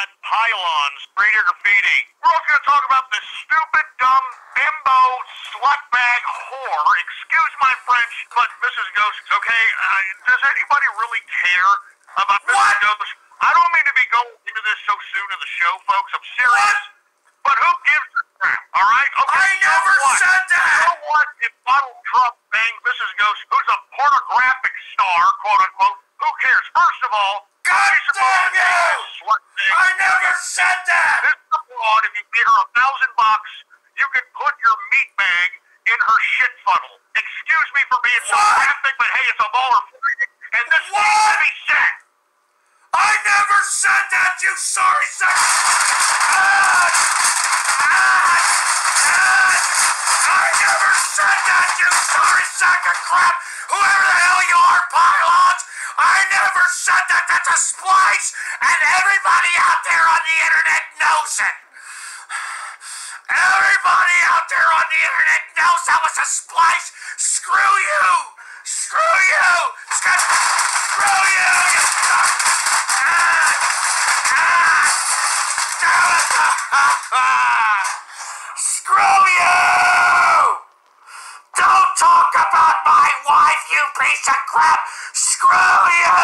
that pylons, radio graffiti. We're also going to talk about this stupid, dumb, bimbo, slutbag whore. Excuse my French, but Mrs. Ghost, okay? Uh, does anybody really care about Mrs. What? Ghost? I don't mean to be going into this so soon in the show, folks. I'm serious. But who gives a crap, all right? Okay, I you know never what? said that. You know what? If Donald Trump banged Mrs. Ghost, who's a pornographic star, quote unquote, who cares? First of all, God she's supposed to damn be you! a slut thing. I never said that. This is a fraud. If you pay her a thousand bucks, you can put your meat bag in her shit funnel. Excuse me for being so graphic, but hey, it's a baller and this needs to What? be said. I never said that, you sorry sack. Ah! I never said that, you sorry sack of crap. Whoever the hell you are, pylons. I never said that. That's a splice, and everybody out there on the internet knows it. Everybody out there on the internet knows that was a splice. Screw you. Screw you. Screw screw you. You. Screw you. Don't talk about my wife, you piece of crap. Screw you.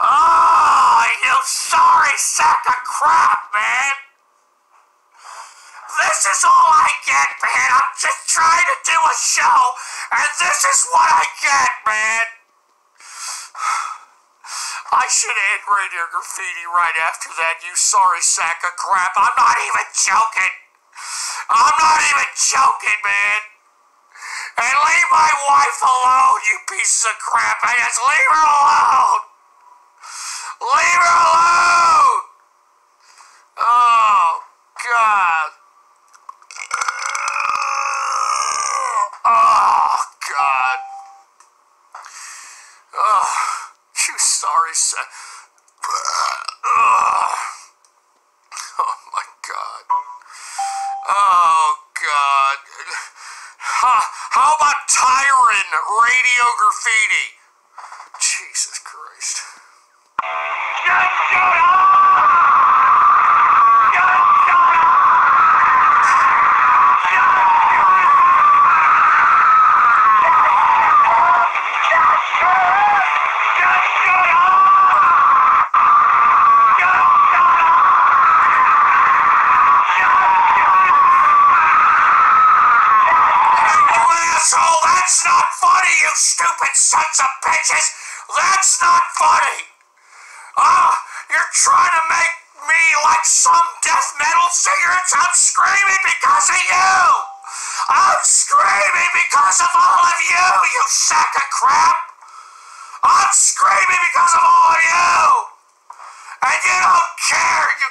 Oh, you sorry sack of crap, man. This is all I get, man. I'm just trying to do a show, and this is what I get, man. I should end Radio Graffiti right after that, you sorry sack of crap. I'm not even joking. I'm not even joking, man. And leave my wife alone, you pieces of crap. I just leave her alone. Leave her alone. Oh, God. Oh, God. Oh, you sorry son. Oh, uh, oh my God. Oh, God. How about Tyron Radio Graffiti? Jesus Christ. That's not funny, you stupid sons of bitches! That's not funny! Ah, you're trying to make me like some death metal singer. I'm screaming because of you! I'm screaming because of all of you, you sack of crap! I'm screaming because of all of you! And you don't care, you...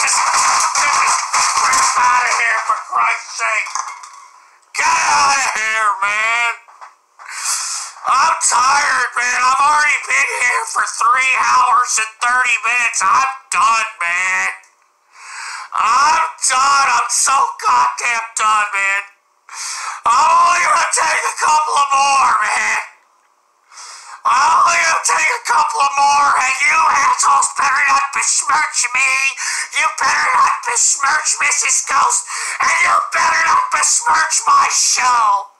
This, get this out of here, for Christ's sake! Get out of here, man! I'm tired, man. I've already been here for three hours and 30 minutes. I'm done, man. I'm done. I'm so goddamn done, man. I'm only gonna take a couple of more, man. I'm only gonna take a couple of more, and you assholes better not besmirch me. You better not besmirch Mrs. Ghost, and you better not besmirch my show.